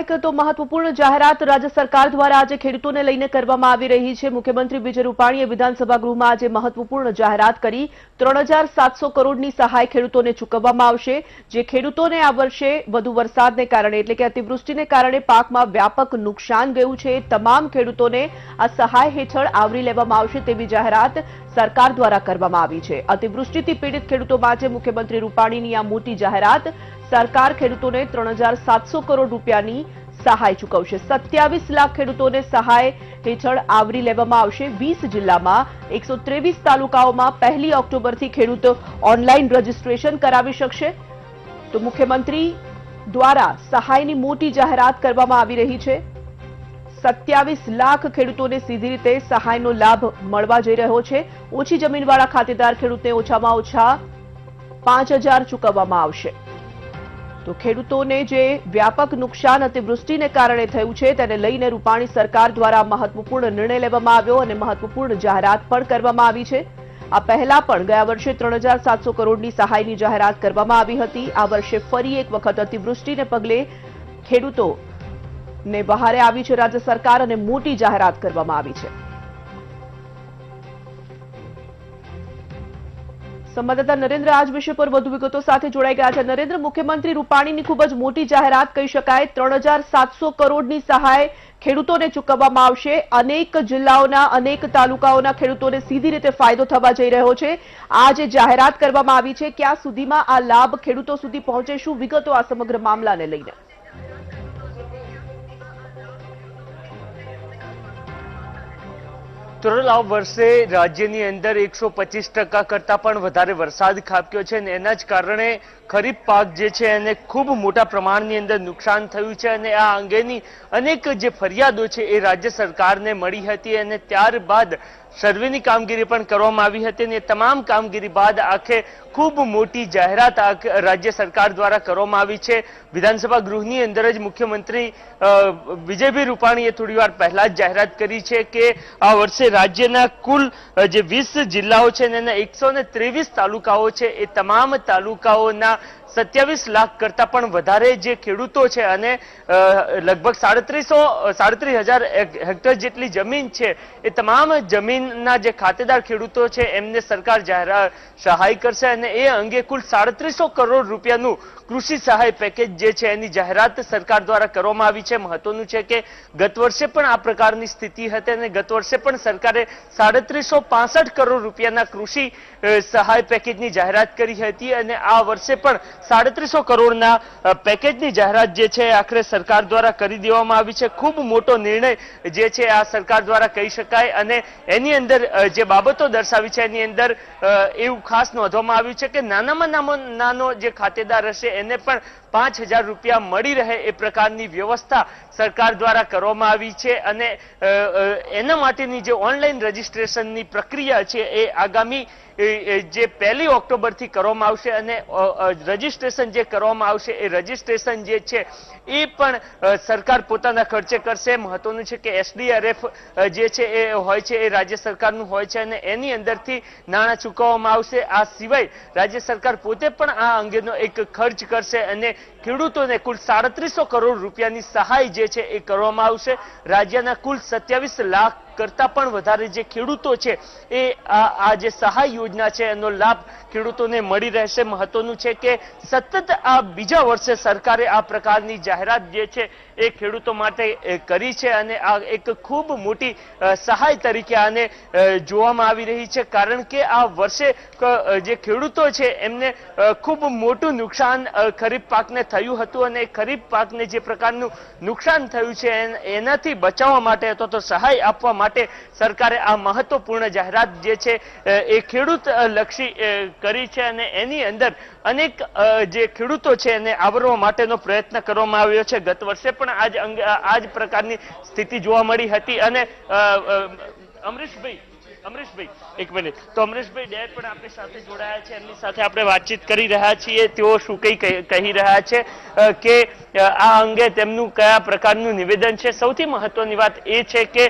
એક તો મહત્વપૂર્ણ જાહેરાત રાજ્ય સરકાર દ્વારા આજે ખેડૂતોને લઈને કરવામાં આવી રહી છે. મુખ્યમંત્રી વિજય રૂપાણીએ વિધાનસભા ગૃહમાં આજે મહત્વપૂર્ણ જાહેરાત કરી. ત્રણ કરોડની સહાય ખેડૂતોને ચૂકવવામાં આવશે. જે ખેડૂતોને આ વર્ષે વધુ વરસાદને કારણે, એટલે કે અતિવૃષ્ટિને કારણે પાકમાં વ્યાપક નુકસાન ગયું છે. તમામ ખેડૂતોને આ સહાય હેઠળ આવરી લેવામાં આવશે તેવી જાહેરાત સરકાર દ્વારા કરવામાં આવી છે. અતિવૃષ્ટિથી પીડિત ખેડૂતો માટે મુખ્યમંત્રી રૂપાણીની આ મોટી જાહેરાત સરકાર ખેડૂતોને ત્રણ હજાર સાતસો કરોડ રૂપિયાની સહાય ચૂકવશે. સત્યાવીસ લાખ ખેડૂતોને સહાય હેઠળ આવરી લેવામાં આવશે. વીસ જિલ્લામાં એકસો ત્રેવીસ તાલુકાઓમાં પહેલી ઓક્ટોબરથી ખેડૂત ઓનલાઈન રજીસ્ટ્રેશન કરાવી શકશે. તો મુખ્યમંત્રી દ્વારા સહાયની મોટી જાહેરાત કરવામાં આવી રહી છે. સત્યાવીસ લાખ ખેડૂતોને સીધી રીતે સહાયનો લાભ મળવા જઈ રહ્યો છે. ઓછી જમીનવાળા ખાતેદાર ખેડૂતને ઓછામાં ઓછા પાંચ હજાર ચૂકવવામાં આવશે. તો ખેડૂતોને જે વ્યાપક નુકસાન અતિવૃષ્ટિને કારણે થયું છે, તેને લઈને રૂપાણી સરકાર દ્વારા મહત્વપૂર્ણ નિર્ણય લેવામાં આવ્યો અને મહત્વપૂર્ણ જાહેરાત પણ કરવામાં આવી છે. આ પહેલા પણ ગયા વર્ષે ત્રણ કરોડની સહાયની જાહેરાત કરવામાં આવી હતી. આ વર્ષે ફરી એક વખત અતિવૃષ્ટિને પગલે ખેડૂતોને બહારે આવી છે રાજ્ય સરકાર અને મોટી જાહેરાત કરવામાં આવી છે. સંવાદદાતા નરેન્દ્ર આજ વિષય પર વધુ વિગતો સાથે જોડાઈ ગયા છે. નરેન્દ્ર, મુખ્યમંત્રી રૂપાણીની ખૂબ જ મોટી જાહેરાત કહી શકાય. ત્રણ કરોડની સહાય ખેડૂતોને ચૂકવવામાં આવશે. અનેક જિલ્લાઓના, અનેક તાલુકાઓના ખેડૂતોને સીધી રીતે ફાયદો થવા જઈ રહ્યો છે. આ જે જાહેરાત કરવામાં આવી છે, ક્યાં સુધીમાં આ લાભ ખેડૂતો સુધી પહોંચે, શું વિગતો આ સમગ્ર મામલાને લઈને? તોરલ આ વર્ષે રાજ્યની અંદર એકસો પચીસ ટકા કરતાં પણ વધારે વરસાદ ખાબક્યો છે અને એના જ કારણે ખરીફ પાક જે છે એને ખૂબ મોટા પ્રમાણની અંદર નુકસાન થયું છે અને આ અંગેની અનેક જે ફરિયાદો છે એ રાજ્ય સરકારને મળી હતી અને ત્યારબાદ સર્વેની કામગીરી પણ કરવામાં આવી હતી અને તમામ કામગીરી બાદ આખે ખૂબ મોટી જાહેરાત રાજ્ય સરકાર દ્વારા કરવામાં આવી છે. વિધાનસભા ગૃહની અંદર જ મુખ્યમંત્રી વિજયભાઈ રૂપાણીએ થોડી વાર પહેલા જ જાહેરાત કરી છે કે આ વર્ષે રાજ્યના કુલ જે વીસ જિલ્લાઓ છે ને એના એકસો તાલુકાઓ છે, એ તમામ તાલુકાઓના સત્યાવીસ લાખ કરતા પણ વધારે જે ખેડૂતો છે અને લગભગ સાડત્રીસો સાડત્રીસ હજાર હેક્ટર જેટલી જમીન છે, એ તમામ જમીનના જે ખાતેદાર ખેડૂતો છે, એમને સરકાર જાહેરાત સહાય કરશે અને એ અંગે કુલ સાડત્રીસો કરોડ રૂપિયાનું કૃષિ સહાય પેકેજ જે છે, એની જાહેરાત સરકાર દ્વારા કરવામાં આવી છે. મહત્વનું છે કે ગત વર્ષે પણ આ પ્રકારની સ્થિતિ હતી અને ગત વર્ષે પણ સરકારે સાડત્રીસો પાસઠ કરોડ રૂપિયાના કૃષિ સહાય પેકેજની જાહેરાત કરી હતી અને આ વર્ષે પણ સાડત્રીસો કરોડના પેકેજની જાહેરાત જે છે આખરે સરકાર દ્વારા કરી દેવામાં આવી છે. ખૂબ મોટો નિર્ણય જે છે, આ સરકાર દ્વારા કહી શકાય અને એની અંદર જે બાબતો દર્શાવી છે, એની અંદર એવું ખાસ નોંધવામાં આવ્યું છે કે નાનામાં નાનો નાનો જે ખાતેદાર હશે, એને પણ પાંચ હજાર રૂપિયા મળી રહે એ પ્રકારની વ્યવસ્થા સરકાર દ્વારા કરવામાં આવી છે અને એના માટેની જે ઓનલાઈન રજીસ્ટ્રેશનની પ્રક્રિયા છે એ આગામી જે પહેલી ઓક્ટોબરથી કરવામાં આવશે અને રજીસ્ટ્રેશન જે કરવામાં આવશે એ રજીસ્ટ્રેશન જે છે એ પણ સરકાર પોતાના ખર્ચે કરશે. મહત્વનું છે કે એસડીઆરએફ જે છે એ હોય છે એ રાજ્ય સરકારનું હોય છે અને એની અંદરથી નાણાં ચૂકવવામાં આવશે. આ સિવાય રાજ્ય સરકાર પોતે પણ આ અંગેનો એક ખર્ચ કરશે અને ખેડૂતોને કુલ સાડત્રીસો કરોડ રૂપિયાની સહાય જે છે એ કરવામાં આવશે. રાજ્યના કુલ સત્યાવીસ લાખ કરતા પણ વધારે જે ખેડૂતો છે, એ આ જે સહાય યોજના છે, એનો લાભ ખેડૂતોને મળી રહેશે. મહત્વનું છે કે સતત આ બીજા વર્ષે સરકારે આ પ્રકારની જાહેરાત જે છે, એ ખેડૂતો માટે કરી છે અને આ એક ખૂબ મોટી સહાય તરીકે આને જોવામાં આવી રહી છે. કારણ કે આ વર્ષે જે ખેડૂતો છે, એમને ખૂબ મોટું નુકસાન ખરીફ પાકને થયું હતું અને ખરીફ પાકને જે પ્રકારનું નુકસાન થયું છે, એન- એનાથી બચાવવા માટે અથવા તો સહાય આપવા માટે સરકારે આ મહત્વપૂર્ણ જાહેરાત જે છે એ ખેડૂત લક્ષી કરી છે અને એની અંદર અનેક જે ખેડૂતો છે એને આવરવા માટેનો પ્રયત્ન કરવામાં આવ્યો છે. ગત વર્ષે પણ આજ આ જ પ્રકારની સ્થિતિ જોવા મળી હતી અને અમરીશભાઈ અમરીશભાઈ, એક મિનિટ. તો અમરીશભાઈ, ડેર પણ આપણી સાથે જોડાયા છે. એમની સાથે આપણે વાતચીત કરી રહ્યા છીએ. તેઓ શું કઈ કહી કહી રહ્યા છે? કે આ અંગે તેમનું કયા પ્રકારનું નિવેદન છે? સૌથી મહત્વની વાત એ છે કે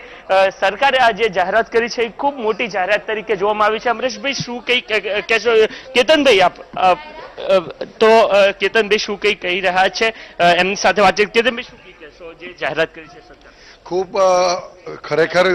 સરકારે આ જે જાહેરાત કરી છે. એ ખૂબ મોટી જાહેરાત તરીકે જોવામાં આવી છે. અમરીશભાઈ, શું કઈ કહેશો? કેતનભાઈ, આપ તો કેતનભાઈ, શું કઈ કહી રહ્યા છે? એમની સાથે વાતચીત. કેતનભાઈ, શું કઈ કહેશો? જે જાહેરાત કરી છે ખૂબ ખરેખર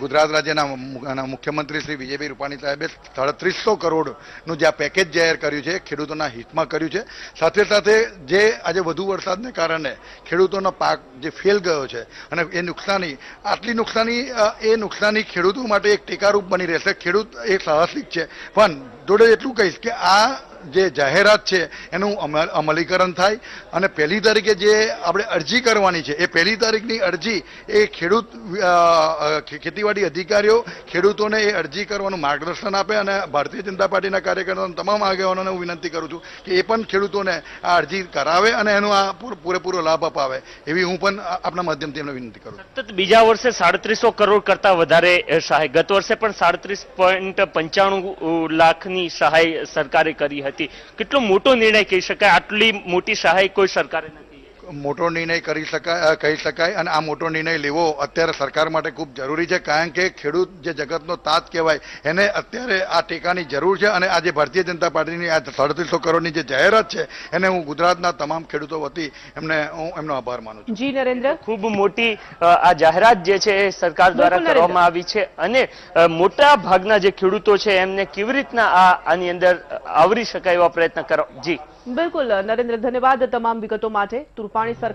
ગુજરાત રાજ્યના મુખ્યમંત્રી શ્રી વિજયભાઈ રૂપાણી સાહેબે સાડત્રીસો કરોડનું જે આ પેકેજ જાહેર કર્યું છે, ખેડૂતોના હિતમાં કર્યું છે. સાથે સાથે જે આજે વધુ વરસાદને કારણે ખેડૂતોનો પાક જે ફેલ ગયો છે અને એ નુકસાની, આટલી નુકસાની એ નુકસાની ખેડૂતો માટે એક ટેકારૂપ બની રહેશે. ખેડૂત એ સાહસિક છે. પણ જોડે એટલું કહીશ કે આ જે જાહેરાત છે, એનું અમલ- અમલીકરણ થાય અને પહેલી તારીખે જે આપણે અરજી કરવાની છે, એ પહેલી તારીખની અરજી એ ખેડૂત ખેતીવાડી અધિકારીઓ ખેડૂતોને એ અરજી કરવાનું માર્ગદર્શન આપે અને ભારતીય જનતા પાર્ટીના કાર્યકર્તાઓને તમામ આગેવાનોને હું વિનંતી કરું છું કે એ પણ ખેડૂતોને આ અરજી કરાવે અને એનો આ પૂર- પૂરેપૂરો લાભ અપાવે, એવી હું પણ આપણા માધ્યમથી એમને વિનંતી કરું સતત બીજા વર્ષે સાડત્રીસો કરોડ કરતા વધારે સહાય. ગત વર્ષે પણ સાડત્રીસ પોઈન્ટ પંચાણું લાખની સહાય સરકારે કરી હતી. કેટલો મોટો નિર્ણય કહી શકાય? આટલી મોટી સહાય કોઈ સરકારે નથી. મોટો નિર્ણય કરી શકાય કહી શકાય અને આ મોટો નિર્ણય લેવો અત્યારે સરકાર માટે ખૂબ જરૂરી છે કારણ કે ખેડૂત જે જગતનો તાત કહેવાય એને અત્યારે આ ટેકાની જરૂર છે અને આજે ભારતીય જનતા પાર્ટીની આ સાડત્રીસો કરોડની જે જાહેરાત છે એને હું ગુજરાતના તમામ ખેડૂતો વતી એમને હું એમનો આભાર માનું છું. જી નરેન્દ્ર. ખૂબ મોટી આ જાહેરાત જે છે એ સરકાર દ્વારા કરવામાં આવી છે અને મોટા ભાગના જે ખેડૂતો છે એમને કેવી રીતના આ આની અંદર આવરી શકાય એવા પ્રયત્ન કરો. જી. બિલકુલ નરેન્દ્ર ધન્યવાદ તમામ વિગતો માટે. રૂપાણી સરકાર